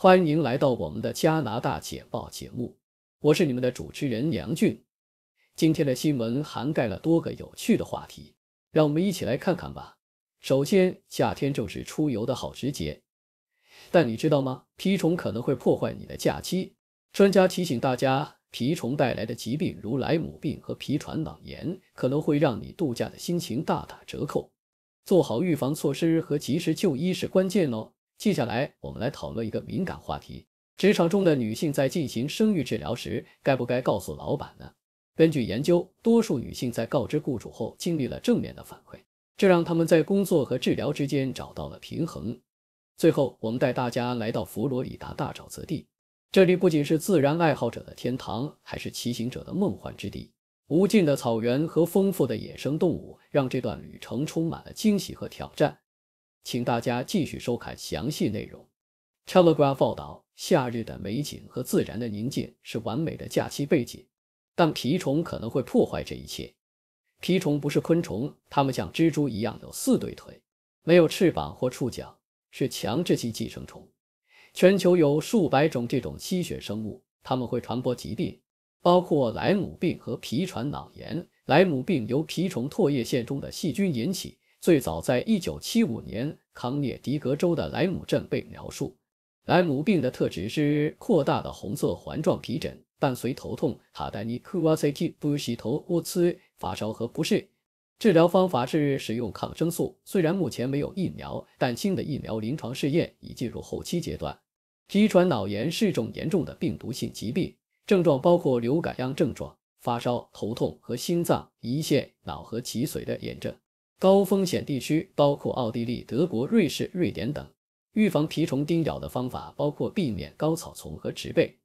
欢迎来到我们的加拿大简报节目，我是你们的主持人杨俊。今天的新闻涵盖了多个有趣的话题，让我们一起来看看吧。首先，夏天正是出游的好时节，但你知道吗？蜱虫可能会破坏你的假期。专家提醒大家，蜱虫带来的疾病如莱姆病和皮传脑炎，可能会让你度假的心情大打折扣。做好预防措施和及时就医是关键哦。接下来，我们来讨论一个敏感话题：职场中的女性在进行生育治疗时，该不该告诉老板呢？根据研究，多数女性在告知雇主后，经历了正面的反馈，这让他们在工作和治疗之间找到了平衡。最后，我们带大家来到佛罗里达大沼泽地，这里不仅是自然爱好者的天堂，还是骑行者的梦幻之地。无尽的草原和丰富的野生动物，让这段旅程充满了惊喜和挑战。请大家继续收看详细内容。Telegraph 报道：夏日的美景和自然的宁静是完美的假期背景，但蜱虫可能会破坏这一切。蜱虫不是昆虫，它们像蜘蛛一样有四对腿，没有翅膀或触角，是强制性寄生虫。全球有数百种这种吸血生物，它们会传播疾病，包括莱姆病和皮传脑炎。莱姆病由蜱虫唾液腺中的细菌引起。最早在1975年，康涅狄格州的莱姆镇被描述。莱姆病的特质是扩大的红色环状皮疹，伴随头痛、卡丹尼克瓦塞蒂不洗头、卧刺、发烧和不适。治疗方法是使用抗生素。虽然目前没有疫苗，但新的疫苗临床试验已进入后期阶段。皮传脑炎是一种严重的病毒性疾病，症状包括流感样症状、发烧、头痛和心脏、胰腺、脑和脊髓的炎症。高风险地区包括奥地利、德国、瑞士、瑞典等。预防蜱虫叮咬的方法包括避免高草丛和植被，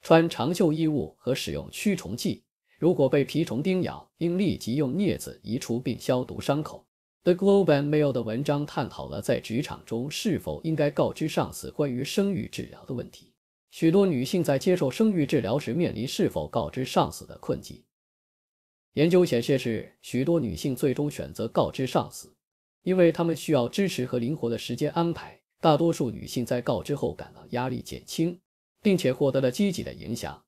穿长袖衣物和使用驱虫剂。如果被蜱虫叮咬，应立即用镊子移除并消毒伤口。The Globe and Mail 的文章探讨了在职场中是否应该告知上司关于生育治疗的问题。许多女性在接受生育治疗时面临是否告知上司的困境。研究显示，是许多女性最终选择告知上司，因为她们需要支持和灵活的时间安排。大多数女性在告知后感到压力减轻，并且获得了积极的影响。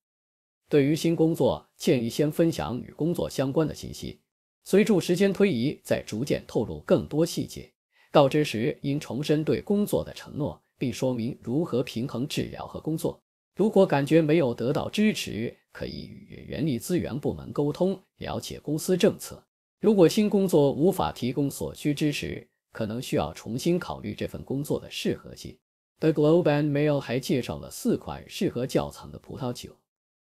对于新工作，建议先分享与工作相关的信息，随着时间推移，再逐渐透露更多细节。告知时应重申对工作的承诺，并说明如何平衡治疗和工作。如果感觉没有得到支持，可以与人力资源部门沟通，了解公司政策。如果新工作无法提供所需支持，可能需要重新考虑这份工作的适合性。The Globe and Mail 还介绍了四款适合窖藏的葡萄酒，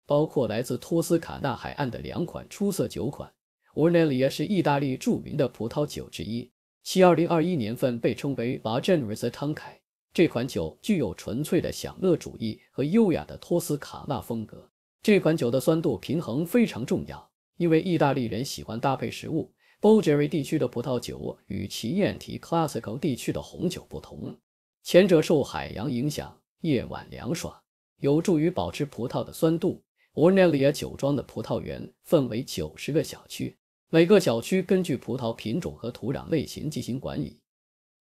包括来自托斯卡纳海岸的两款出色酒款。Ornelia 是意大利著名的葡萄酒之一，其2021年份被称为 La Generosa 慷慨。这款酒具有纯粹的享乐主义和优雅的托斯卡纳风格。这款酒的酸度平衡非常重要，因为意大利人喜欢搭配食物。b 杰 r 地区的葡萄酒与其燕提 （Classical） 地区的红酒不同，前者受海洋影响，夜晚凉爽，有助于保持葡萄的酸度。Ornelia 酒庄的葡萄园分为九十个小区，每个小区根据葡萄品种和土壤类型进行管理。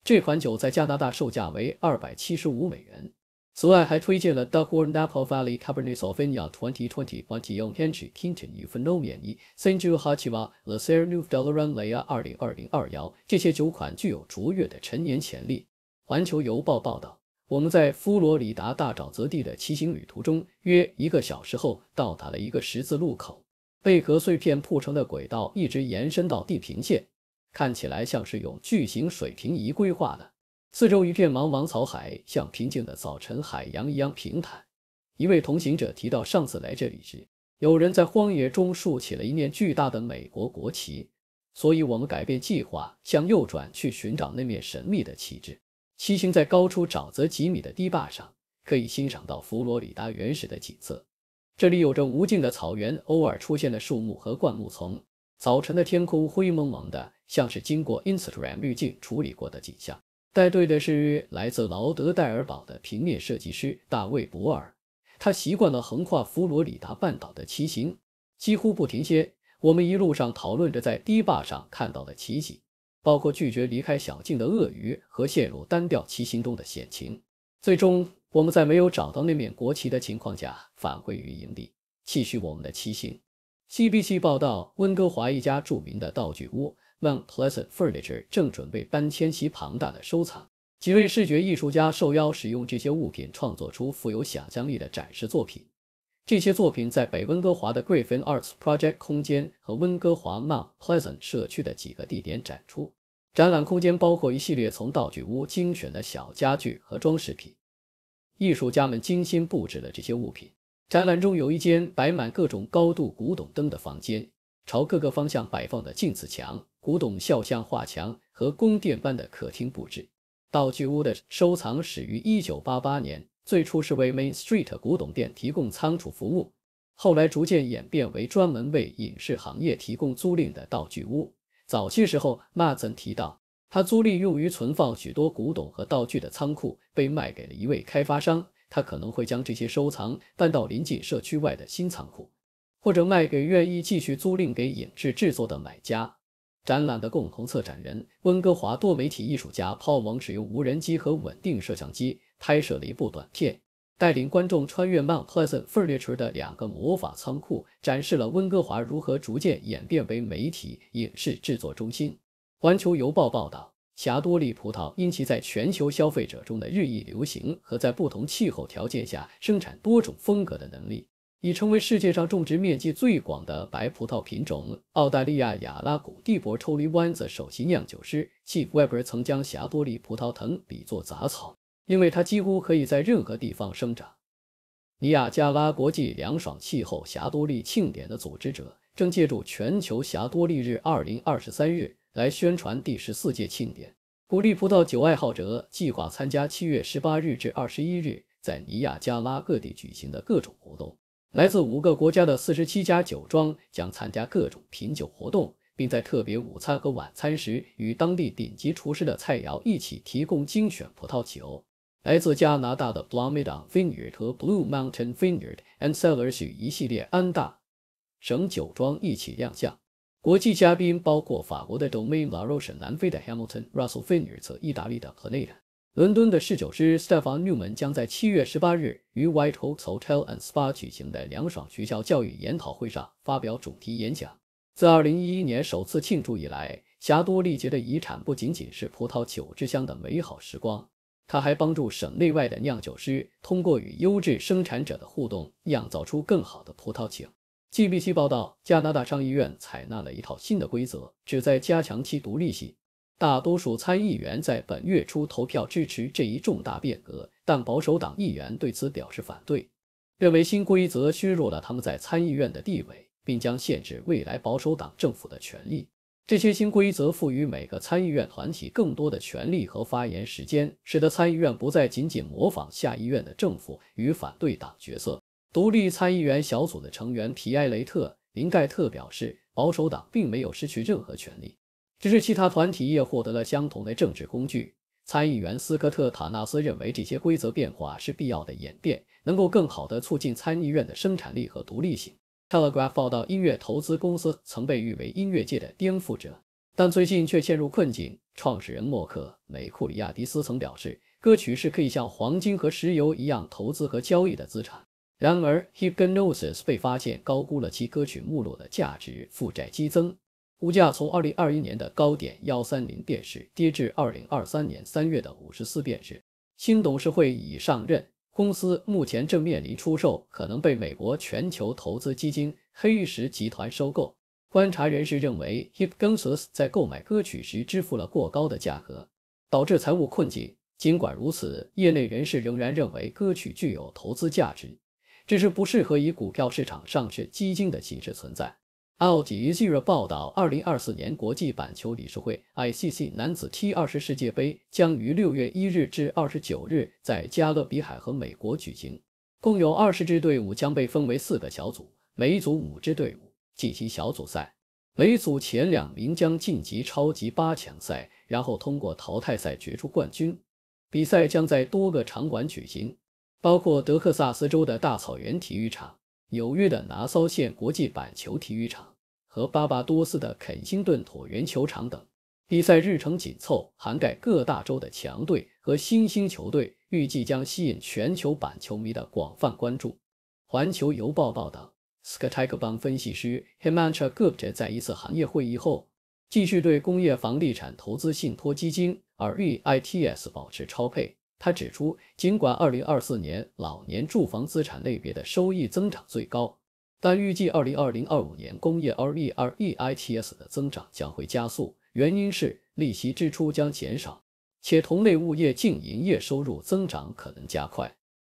这款酒在加拿大售价为二百七十五美元。此外，还推荐了 Duckhorn Napa Valley Cabernet Sauvignon 2020 Montillon Henry Tinton u p h e n o m i a n i Saint-Jean Hachiva Le s e r n u v de la Ranlea 2020-21。这些酒款具有卓越的陈年潜力。环球邮报报道，我们在佛罗里达大沼泽地的骑行旅途中，约一个小时后到达了一个十字路口。贝壳碎片铺成的轨道一直延伸到地平线。看起来像是用巨型水平仪规划的，四周一片茫茫草海，像平静的早晨海洋一样平坦。一位同行者提到，上次来这里时，有人在荒野中竖起了一面巨大的美国国旗，所以我们改变计划，向右转去寻找那面神秘的旗帜。骑行在高出沼泽几米的堤坝上，可以欣赏到佛罗里达原始的景色。这里有着无尽的草原，偶尔出现的树木和灌木丛。早晨的天空灰蒙蒙的。像是经过 Instagram 滤镜处理过的景象。带队的是来自劳德代尔堡的平面设计师大卫·博尔，他习惯了横跨佛罗里达半岛的骑行，几乎不停歇。我们一路上讨论着在堤坝上看到的奇景，包括拒绝离开小径的鳄鱼和陷入单调骑行中的险情。最终，我们在没有找到那面国旗的情况下返回于营地，继续我们的骑行。CBC 报道，温哥华一家著名的道具屋 Mount Pleasant Furniture 正准备搬迁其庞大的收藏。几位视觉艺术家受邀使用这些物品，创作出富有想象力的展示作品。这些作品在北温哥华的 Griffin Arts Project 空间和温哥华 Mount Pleasant 社区的几个地点展出。展览空间包括一系列从道具屋精选的小家具和装饰品。艺术家们精心布置了这些物品。展览中有一间摆满各种高度古董灯的房间，朝各个方向摆放的镜子墙、古董肖像画墙和宫殿般的客厅布置。道具屋的收藏始于1988年，最初是为 Main Street 古董店提供仓储服务，后来逐渐演变为专门为影视行业提供租赁的道具屋。早期时候，马曾提到，他租赁用于存放许多古董和道具的仓库被卖给了一位开发商。他可能会将这些收藏搬到临近社区外的新仓库，或者卖给愿意继续租赁给影视制作的买家。展览的共同策展人、温哥华多媒体艺术家泡蒙使用无人机和稳定摄像机拍摄了一部短片，带领观众穿越 Mount Pleasant Furniture 的两个魔法仓库，展示了温哥华如何逐渐演变为媒体影视制作中心。环球邮报报道。霞多丽葡萄因其在全球消费者中的日益流行和在不同气候条件下生产多种风格的能力，已成为世界上种植面积最广的白葡萄品种。澳大利亚亚拉古蒂博抽离湾子首席酿酒师 Chief Weber 曾将霞多丽葡萄藤比作杂草，因为它几乎可以在任何地方生长。尼亚加拉国际凉爽气候霞多丽庆典的组织者正借助全球霞多丽日二零二三日。来宣传第十四届庆典，鼓励葡萄酒爱好者计划参加七月十八日至二十一日在尼亚加拉各地举行的各种活动。来自五个国家的四十七家酒庄将参加各种品酒活动，并在特别午餐和晚餐时与当地顶级厨师的菜肴一起提供精选葡萄酒。来自加拿大的 Blomidon Vineyard 和 Blue Mountain Vineyard and Cellars 与一系列安大省酒庄一起亮相。国际嘉宾包括法国的 Domaine La Roche、南非的 Hamilton、Russell Vineyard 和意大利的 Planeta。伦敦的侍酒师 Stefan Newman 将在七月十八日于 Whitehall Hotel and Spa 举行的凉爽学校教育研讨会上发表主题演讲。自二零一一年首次庆祝以来，霞多丽节的遗产不仅仅是葡萄酒之乡的美好时光，它还帮助省内外的酿酒师通过与优质生产者的互动，酿造出更好的葡萄酒。GBC 报道，加拿大上议院采纳了一套新的规则，旨在加强其独立性。大多数参议员在本月初投票支持这一重大变革，但保守党议员对此表示反对，认为新规则削弱了他们在参议院的地位，并将限制未来保守党政府的权利。这些新规则赋予每个参议院团体更多的权利和发言时间，使得参议院不再仅仅模仿下议院的政府与反对党角色。独立参议员小组的成员皮埃雷特·林盖特表示，保守党并没有失去任何权利，只是其他团体也获得了相同的政治工具。参议员斯科特·塔纳斯认为，这些规则变化是必要的演变，能够更好地促进参议院的生产力和独立性。Telegraph 报道，音乐投资公司曾被誉为音乐界的颠覆者，但最近却陷入困境。创始人默克·美库里亚迪斯曾表示，歌曲是可以像黄金和石油一样投资和交易的资产。然而，Hipgnosis 被发现高估了其歌曲目录的价值，负债激增，股价从2021年的高点130便士跌至2023年3月的54便士。新董事会已上任，公司目前正面临出售，可能被美国全球投资基金黑石集团收购。观察人士认为，Hipgnosis 在购买歌曲时支付了过高的价格，导致财务困境。尽管如此，业内人士仍然认为歌曲具有投资价值。只是不适合以股票市场上市基金的形式存在。奥吉日报道，二零二四年国际板球理事会 （ICC） 男子 T 二十世界杯将于六月一日至二十九日在加勒比海和美国举行，共有二十支队伍将被分为四个小组，每组五支队伍进行小组赛，每组前两名将晋级超级八强赛，然后通过淘汰赛决出冠军。比赛将在多个场馆举行。包括德克萨斯州的大草原体育场、纽约的拿骚县国际板球体育场和巴巴多斯的肯辛顿椭圆球场等。比赛日程紧凑，涵盖各大洲的强队和新兴球队，预计将吸引全球板球迷的广泛关注。环球邮报报道 s k y t i g e r 帮分析师 Himanshu Gupta 在一次行业会议后，继续对工业房地产投资信托基金 REITs 保持超配。他指出，尽管2024年老年住房资产类别的收益增长最高，但预计2020-25年工业 REREITS 的增长将会加速，原因是利息支出将减少，且同类物业净营业收入增长可能加快。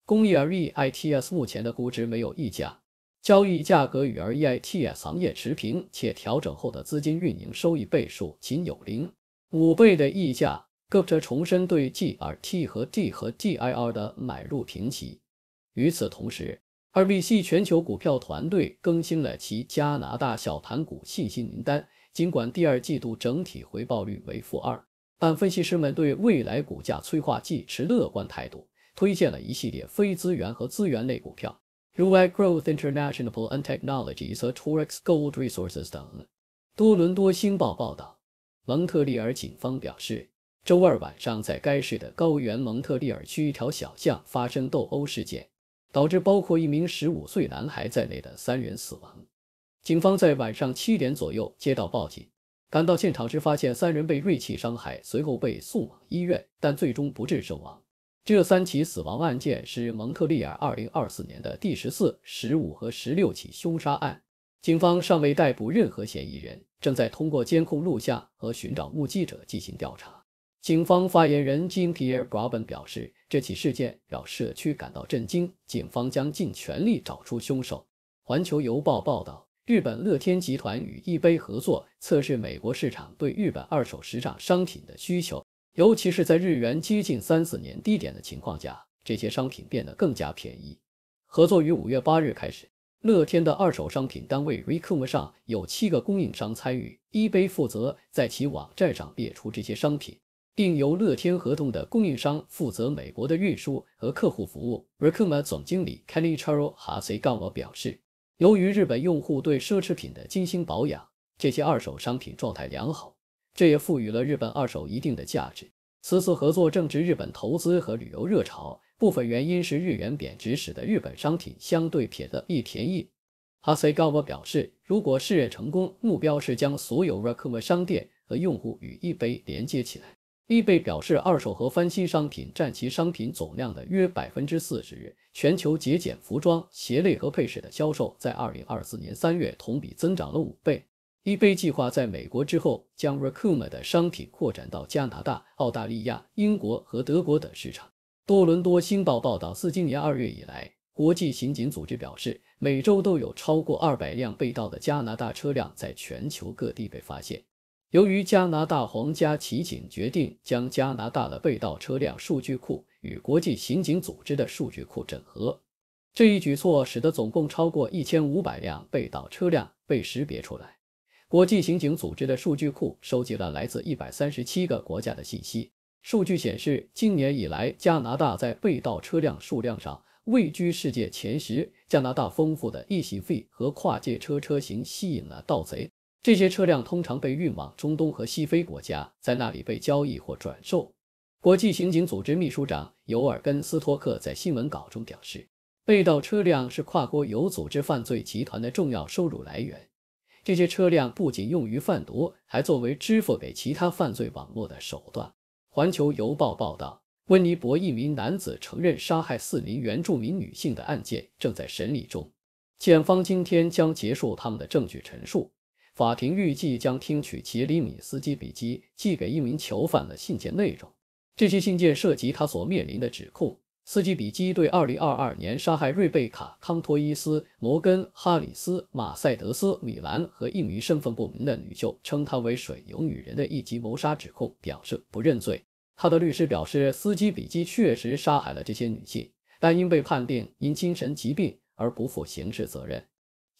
工业 REITs 目前的估值没有溢价，交易价格与 REITs 行业持平，且调整后的资金运营收益倍数仅有零五倍的溢价。g u p t 重申对 GRT 和 D 和 DIR 的买入评级。与此同时，RBC 全球股票团队更新了其加拿大小盘股信息名单。尽管第二季度整体回报率为负二，但分析师们对未来股价催化剂持乐观态度，推荐了一系列非资源和资源类股票，如 iGrowth International and Technologies 和 Torex Gold Resources 等。多伦多星报报道，蒙特利尔警方表示。周二晚上，在该市的高原蒙特利尔区一条小巷发生斗殴事件，导致包括一名十五岁男孩在内的三人死亡。警方在晚上七点左右接到报警，赶到现场时发现三人被锐器伤害，随后被送往医院，但最终不治身亡。这三起死亡案件是蒙特利尔2024年的第十四、十五和十六起凶杀案。警方尚未逮捕任何嫌疑人，正在通过监控录像和寻找目击者进行调查。警方发言人 Jean-Pierre Grabban 表示，这起事件让社区感到震惊，警方将尽全力找出凶手。环球邮报报道，日本乐天集团与易贝合作测试美国市场对日本二手时尚商品的需求，尤其是在日元接近三四年低点的情况下，这些商品变得更加便宜。合作于五月八日开始，乐天的二手商品单位 Recom 上有七个供应商参与，易贝负责在其网站上列出这些商品。并由乐天合同的供应商负责美国的运输和客户服务。Recoma 总经理 Kenny Charo Hasegawa 表示，由于日本用户对奢侈品的精心保养，这些二手商品状态良好，这也赋予了日本二手一定的价值。此次合作正值日本投资和旅游热潮，部分原因是日元贬值使得日本商品相对便宜便宜。Hasegawa 表示，如果试验成功，目标是将所有 Recoma 商店和用户与易贝连接起来。eBay 表示，二手和翻新商品占其商品总量的约百分之四十。全球节俭服装、鞋类和配饰的销售在二零二四年三月同比增长了五倍。eBay 计划在美国之后将 Racuma 的商品扩展到加拿大、澳大利亚、英国和德国等市场。多伦多星报报道，自今年二月以来，国际刑警组织表示，每周都有超过二百辆被盗的加拿大车辆在全球各地被发现。由于加拿大皇家骑警决定将加拿大的被盗车辆数据库与国际刑警组织的数据库整合，这一举措使得总共超过一千五百辆被盗车辆被识别出来。国际刑警组织的数据库收集了来自一百三十七个国家的信息。数据显示，今年以来，加拿大在被盗车辆数量上位居世界前十。加拿大丰富的易息费和跨界车车型吸引了盗贼。这些车辆通常被运往中东和西非国家，在那里被交易或转售。国际刑警组织秘书长尤尔根斯托克在新闻稿中表示，被盗车辆是跨国有组织犯罪集团的重要收入来源。这些车辆不仅用于贩毒，还作为支付给其他犯罪网络的手段。环球邮报报道，温尼伯一名男子承认杀害四名原住民女性的案件正在审理中，检方今天将结束他们的证据陈述。法庭预计将听取杰里米斯基比基寄给一名囚犯的信件内容。这些信件涉及他所面临的指控。斯基比基对2022年杀害瑞贝卡·康托伊斯、摩根·哈里斯、马塞德斯·米兰和一名身份不明的女囚称她为“水牛女人”的一级谋杀指控表示不认罪。他的律师表示，斯基比基确实杀害了这些女性，但因被判定因精神疾病而不负刑事责任。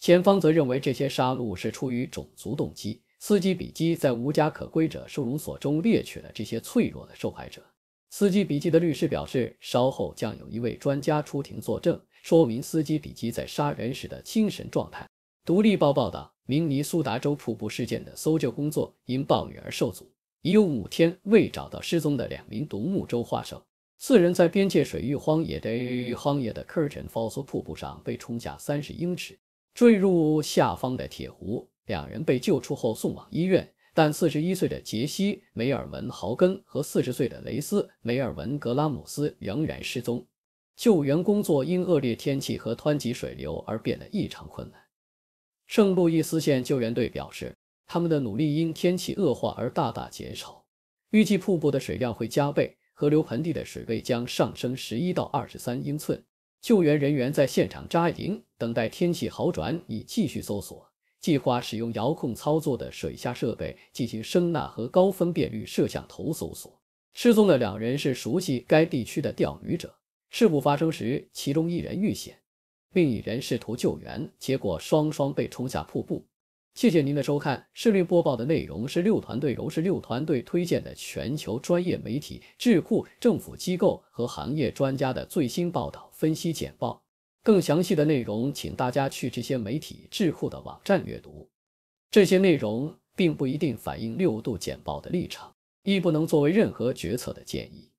检方则认为这些杀戮是出于种族动机。司机比基在无家可归者收容所中猎取了这些脆弱的受害者。司机笔记的律师表示，稍后将有一位专家出庭作证，说明司机比基在杀人时的精神状态。独立报报道，明尼苏达州瀑布事件的搜救工作因暴雨而受阻，已有五天未找到失踪的两名独木舟花手。四人在边界水域荒野的荒野的 Curtain Falls 瀑布上被冲下三十英尺，坠入下方的铁湖。两人被救出后送往医院，但四十一岁的杰西·梅尔文·豪根和四十岁的雷斯·梅尔文·格拉姆斯仍然失踪。救援工作因恶劣天气和湍急水流而变得异常困难。圣路易斯县救援队表示，他们的努力因天气恶化而大大减少，预计瀑布的水量会加倍。河流盆地的水位将上升十一到二十三英寸。救援人员在现场扎营，等待天气好转，以继续搜索。计划使用遥控操作的水下设备进行声呐和高分辨率摄像头搜索。失踪的两人是熟悉该地区的钓鱼者。事故发生时，其中一人遇险，另一人试图救援，结果双双被冲下瀑布。谢谢您的收看。视力播报的内容是六团队，由是六团队推荐的全球专业媒体、智库、政府机构和行业专家的最新报道、分析简报。更详细的内容，请大家去这些媒体、智库的网站阅读。这些内容并不一定反映六度简报的立场，亦不能作为任何决策的建议。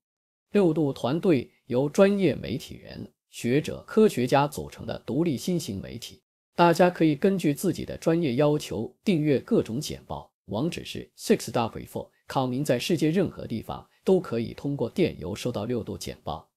六度团队由专业媒体人、学者、科学家组成的独立新型媒体。大家可以根据自己的专业要求订阅各种简报，网址是 sixw4。考明在世界任何地方都可以通过电邮收到六度简报。